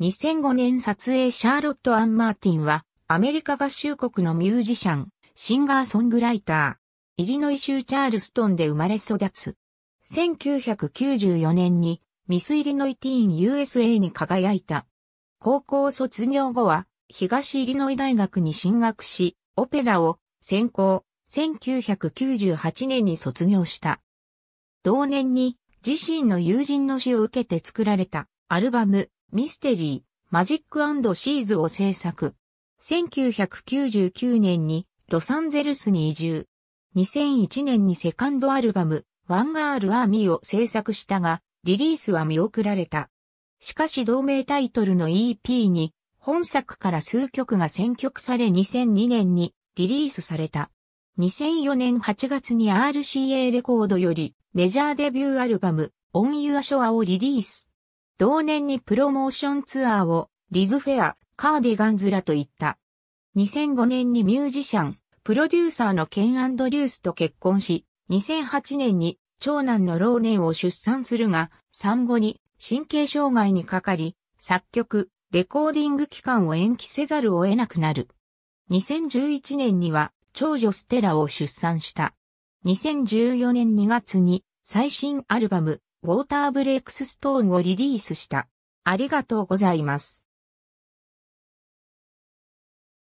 2005年撮影シャーロット・アン・マーティンは、アメリカ合衆国のミュージシャン、シンガーソングライター、イリノイ州チャールストンで生まれ育つ。1994年にミス・イリノイティーン USA に輝いた。高校卒業後は東イリノイ大学に進学し、オペラを専攻、1998年に卒業した。同年に自身の友人の死を受けて作られたアルバムミステリーマジックシーズを制作。1999年にロサンゼルスに移住。2001年にセカンドアルバムワンガールアーミーを制作したが、リリースは見送られた。しかし同名タイトルの EP に本作から数曲が選曲され2002年にリリースされた。2004年8月に RCA レコードよりメジャーデビューアルバム On Your Shore をリリース。同年にプロモーションツアーをリズフェア、カーディガンズらと言った。2005年にミュージシャン、プロデューサーのケン・アンドリュースと結婚し、2008年に長男のローネンを出産するが、産後に神経障害にかかり、作曲、レコーディング期間を延期せざるを得なくなる。2011年には長女ステラを出産した。2014年2月に最新アルバム、ウォーターブレイクスストーンをリリースした。ありがとうございます。